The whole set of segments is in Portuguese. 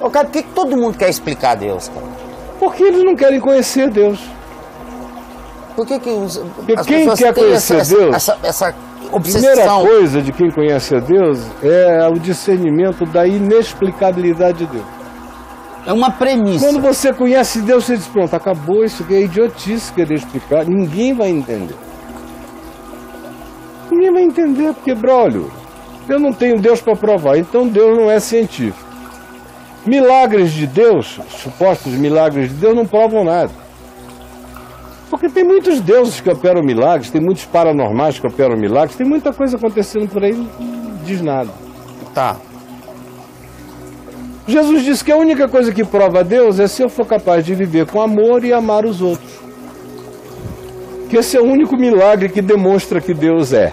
Ô, cara, por que, todo mundo quer explicar Deus, cara? Porque eles não querem conhecer Deus. Por que, que os, Porque as quem quer conhecer essa, Deus? Essa, essa, essa A primeira obsessão. coisa de quem conhece a Deus é o discernimento da inexplicabilidade de Deus. É uma premissa. Quando você conhece Deus, você diz, pronto, acabou isso que é idiotice querer explicar. Ninguém vai entender. Ninguém vai entender, porque, brolho, eu não tenho Deus para provar, então Deus não é científico. Milagres de Deus, supostos milagres de Deus, não provam nada. Porque tem muitos deuses que operam milagres, tem muitos paranormais que operam milagres, tem muita coisa acontecendo por aí, não diz nada. Tá. Jesus disse que a única coisa que prova a Deus é se eu for capaz de viver com amor e amar os outros. Que esse é o único milagre que demonstra que Deus é.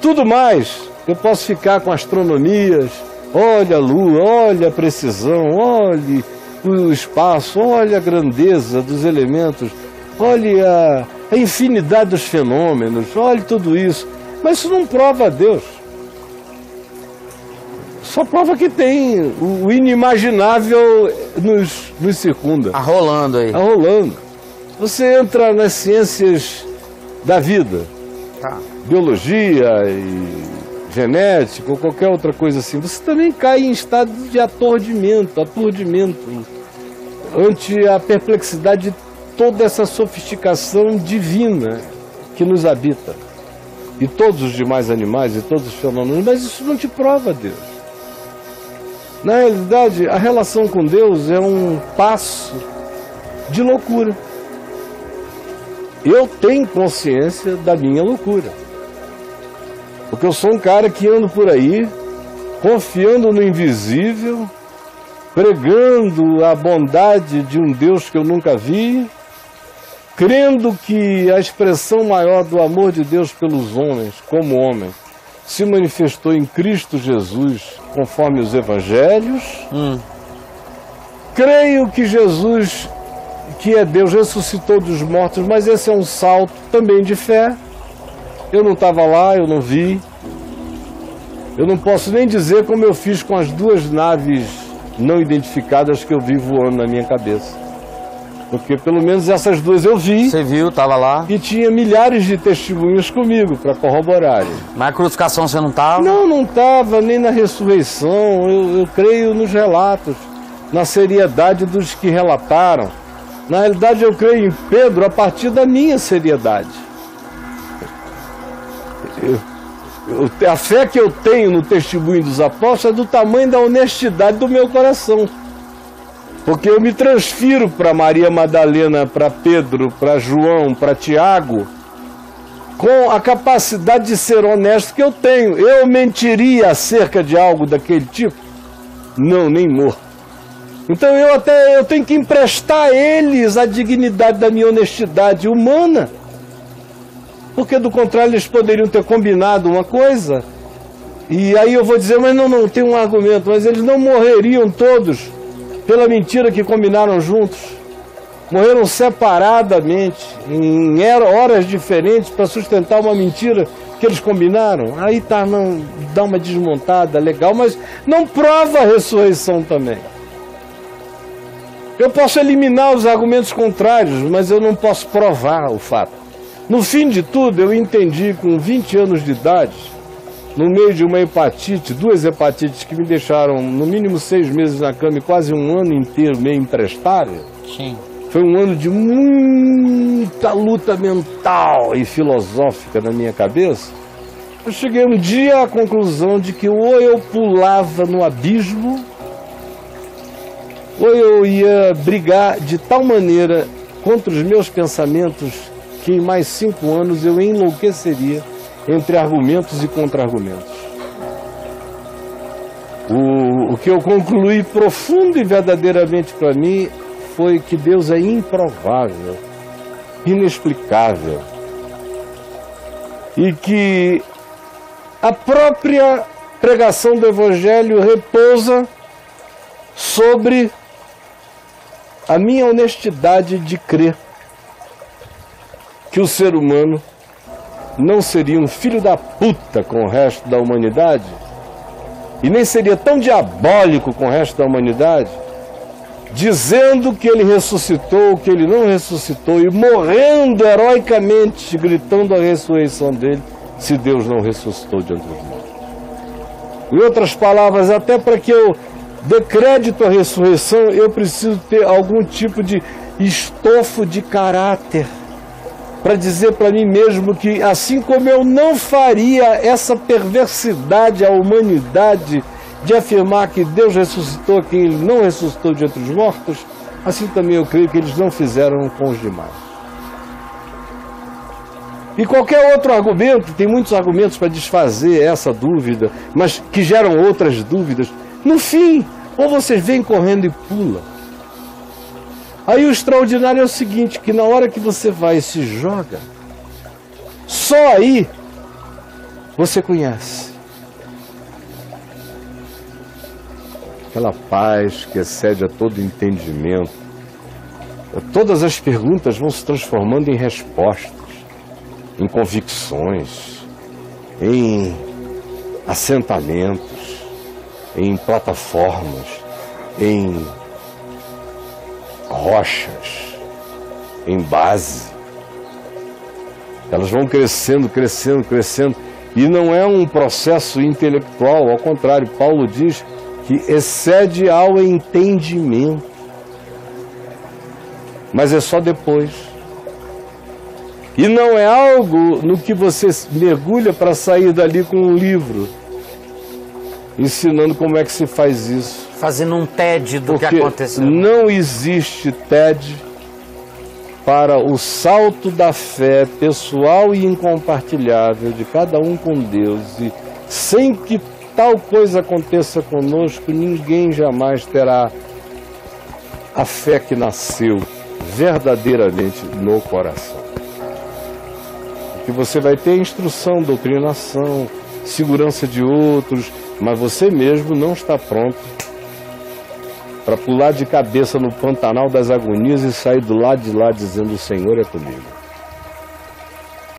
Tudo mais, eu posso ficar com astronomias, olha a lua, olha a precisão, olhe o espaço, olha a grandeza dos elementos, olhe a, a infinidade dos fenômenos, olhe tudo isso. Mas isso não prova a Deus. Só prova que tem o inimaginável nos, nos circunda. Tá rolando aí. Está rolando. Você entra nas ciências da vida, Tá. biologia e genética ou qualquer outra coisa assim, você também cai em estado de aturdimento, aturdimento ante a perplexidade de toda essa sofisticação divina que nos habita. E todos os demais animais e todos os fenômenos, mas isso não te prova Deus. Na realidade, a relação com Deus é um passo de loucura. Eu tenho consciência da minha loucura. Porque eu sou um cara que ando por aí, confiando no invisível, pregando a bondade de um Deus que eu nunca vi, crendo que a expressão maior do amor de Deus pelos homens, como homem, se manifestou em Cristo Jesus, conforme os evangelhos. Hum. Creio que Jesus, que é Deus, ressuscitou dos mortos, mas esse é um salto também de fé. Eu não estava lá, eu não vi. Eu não posso nem dizer como eu fiz com as duas naves não identificadas que eu vi voando na minha cabeça. Porque pelo menos essas duas eu vi Você viu, tava lá. e tinha milhares de testemunhas comigo para corroborarem. Mas a crucificação você não tava? Não, não estava nem na ressurreição. Eu, eu creio nos relatos, na seriedade dos que relataram. Na realidade, eu creio em Pedro a partir da minha seriedade. Eu- a fé que eu tenho no testemunho dos apóstolos é do tamanho da honestidade do meu coração. Porque eu me transfiro para Maria Madalena, para Pedro, para João, para Tiago, com a capacidade de ser honesto que eu tenho. Eu mentiria acerca de algo daquele tipo? Não, nem morto. Então eu até eu tenho que emprestar a eles a dignidade da minha honestidade humana. Porque do contrário eles poderiam ter combinado uma coisa. E aí eu vou dizer, mas não, não, tem um argumento, mas eles não morreriam todos pela mentira que combinaram juntos. Morreram separadamente, em horas diferentes, para sustentar uma mentira que eles combinaram. Aí tá, não, dá uma desmontada legal, mas não prova a ressurreição também. Eu posso eliminar os argumentos contrários, mas eu não posso provar o fato. No fim de tudo, eu entendi com 20 anos de idade, no meio de uma hepatite, duas hepatites que me deixaram no mínimo seis meses na cama e quase um ano inteiro meio emprestável. Sim. Foi um ano de muita luta mental e filosófica na minha cabeça. Eu cheguei um dia à conclusão de que ou eu pulava no abismo, ou eu ia brigar de tal maneira contra os meus pensamentos que em mais cinco anos eu enlouqueceria entre argumentos e contra-argumentos. O, o que eu concluí profundo e verdadeiramente para mim foi que Deus é improvável, inexplicável. E que a própria pregação do Evangelho repousa sobre a minha honestidade de crer que o ser humano não seria um filho da puta com o resto da humanidade e nem seria tão diabólico com o resto da humanidade, dizendo que ele ressuscitou, que ele não ressuscitou, e morrendo heroicamente, gritando a ressurreição dele, se Deus não ressuscitou de entre os mortos. Em outras palavras, até para que eu dê crédito à ressurreição, eu preciso ter algum tipo de estofo de caráter para dizer para mim mesmo que, assim como eu não faria essa perversidade à humanidade de afirmar que Deus ressuscitou quem ele não ressuscitou de entre os mortos, assim também eu creio que eles não fizeram com os demais. E qualquer outro argumento, tem muitos argumentos para desfazer essa dúvida, mas que geram outras dúvidas. No fim, ou vocês vêm correndo e pula. Aí o extraordinário é o seguinte, que na hora que você vai e se joga, só aí você conhece. Aquela paz que excede a todo entendimento. Todas as perguntas vão se transformando em respostas, em convicções, em assentamentos, em plataformas, em rochas, em base. Elas vão crescendo, crescendo, crescendo. E não é um processo intelectual, ao contrário, Paulo diz que excede ao entendimento. Mas é só depois. E não é algo no que você mergulha para sair dali com um livro ensinando como é que se faz isso. Fazendo um TED do Porque que aconteceu. não existe TED para o salto da fé pessoal e incompartilhável de cada um com Deus. E sem que tal coisa aconteça conosco, ninguém jamais terá a fé que nasceu verdadeiramente no coração. Porque você vai ter instrução, doutrinação, segurança de outros, mas você mesmo não está pronto para pular de cabeça no Pantanal das Agonias e sair do lado de lá dizendo: O Senhor é comigo.